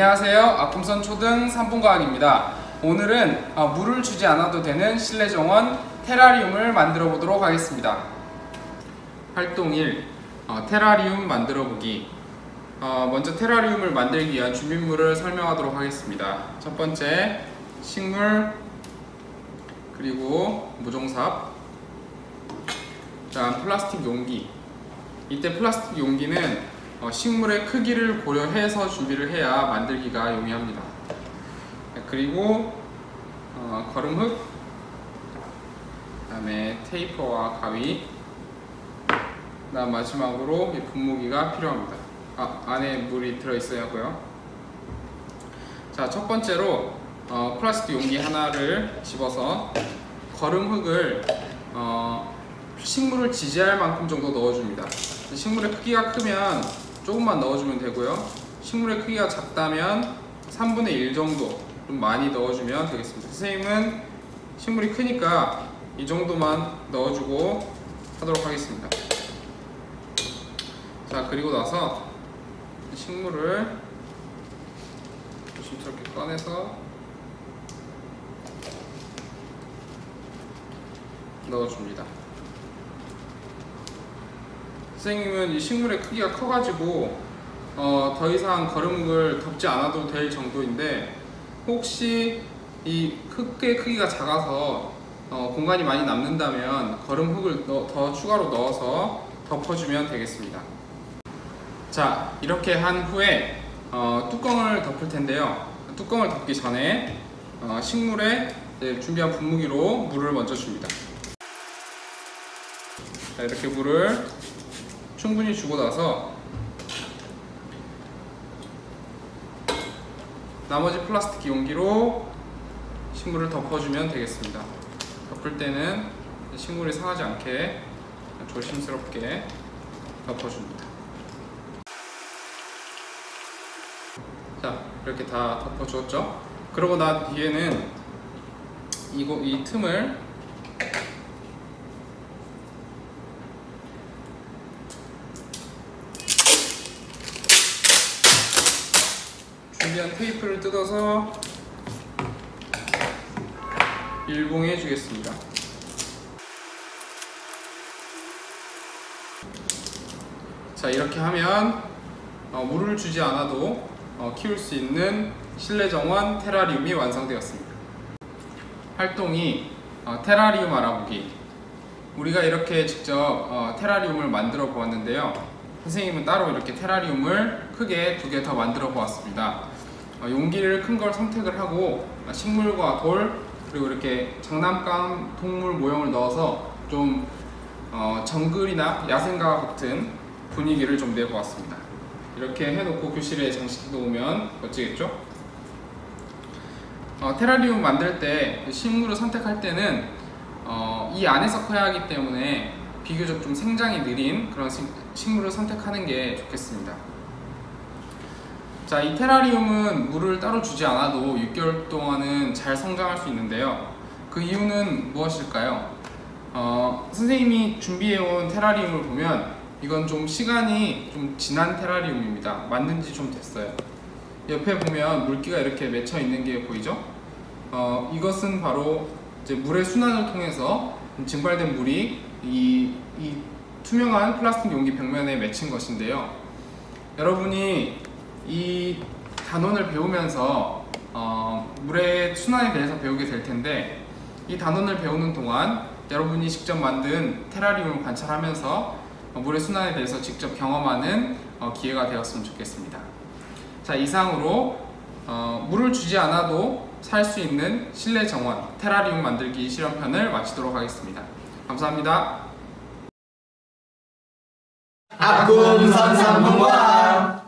안녕하세요. 아꿈선 초등 3분과학입니다. 오늘은 어, 물을 주지 않아도 되는 실내 정원 테라리움을 만들어 보도록 하겠습니다. 활동 1. 어, 테라리움 만들어 보기. 어, 먼저 테라리움을 만들기 위한 준비물을 설명하도록 하겠습니다. 첫 번째, 식물, 그리고 무종삽, 다음 플라스틱 용기. 이때 플라스틱 용기는 어, 식물의 크기를 고려해서 준비를 해야 만들기가 용이합니다. 네, 그리고 어, 거름흙, 그 다음에 테이퍼와 가위, 그다음 마지막으로 이 분무기가 필요합니다. 아, 안에 물이 들어 있어야 하고요. 자, 첫 번째로 어, 플라스틱 용기 하나를 집어서 거름흙을 어, 식물을 지지할 만큼 정도 넣어줍니다. 식물의 크기가 크면 조금만 넣어주면 되고요. 식물의 크기가 작다면 3분의 1 정도 좀 많이 넣어주면 되겠습니다. 선생님은 식물이 크니까 이 정도만 넣어주고 하도록 하겠습니다. 자 그리고 나서 식물을 조심스럽게 꺼내서 넣어줍니다. 선생님은 이 식물의 크기가 커가지고 어, 더 이상 거름을 덮지 않아도 될 정도인데 혹시 이 흙의 크기가 작아서 어, 공간이 많이 남는다면 거름 흙을 넣, 더 추가로 넣어서 덮어주면 되겠습니다. 자 이렇게 한 후에 어, 뚜껑을 덮을 텐데요. 뚜껑을 덮기 전에 어, 식물에 준비한 분무기로 물을 먼저 줍니다. 자, 이렇게 물을 충분히 주고 나서 나머지 플라스틱 용기로 식물을 덮어주면 되겠습니다. 덮을 때는 식물이 상하지 않게 조심스럽게 덮어줍니다. 자, 이렇게 다 덮어주었죠? 그러고 난 뒤에는 이거, 이 틈을 준비한 테이프를 뜯어서 일봉해 주겠습니다. 자 이렇게 하면 어, 물을 주지 않아도 어, 키울 수 있는 실내 정원 테라리움이 완성되었습니다. 활동이 어, 테라리움 알아보기 우리가 이렇게 직접 어, 테라리움을 만들어 보았는데요. 선생님은 따로 이렇게 테라리움을 크게 두 개 더 만들어 보았습니다. 어, 용기를 큰 걸 선택을 하고 어, 식물과 돌 그리고 이렇게 장난감 동물 모형을 넣어서 좀 어, 정글이나 야생과 같은 분위기를 좀 내보았습니다. 이렇게 해놓고 교실에 장식해 놓으면 멋지겠죠? 어, 테라리움 만들 때 식물을 선택할 때는 어, 이 안에서 커야 하기 때문에 비교적 좀 생장이 느린 그런 식물을 선택하는 게 좋겠습니다. 자, 이 테라리움은 물을 따로 주지 않아도 6개월 동안은 잘 성장할 수 있는데요. 그 이유는 무엇일까요? 어, 선생님이 준비해온 테라리움을 보면 이건 좀 시간이 좀 지난 테라리움입니다. 만든 지 좀 됐어요. 옆에 보면 물기가 이렇게 맺혀 있는 게 보이죠? 어, 이것은 바로 이제 물의 순환을 통해서 증발된 물이 이, 이 투명한 플라스틱 용기 벽면에 맺힌 것인데요. 여러분이 이 단원을 배우면서 어, 물의 순환에 대해서 배우게 될 텐데 이 단원을 배우는 동안 여러분이 직접 만든 테라리움을 관찰하면서 어, 물의 순환에 대해서 직접 경험하는 어, 기회가 되었으면 좋겠습니다. 자 이상으로 어, 물을 주지 않아도 살 수 있는 실내 정원 테라리움 만들기 실험편을 마치도록 하겠습니다. 감사합니다. 아꿈선 3분과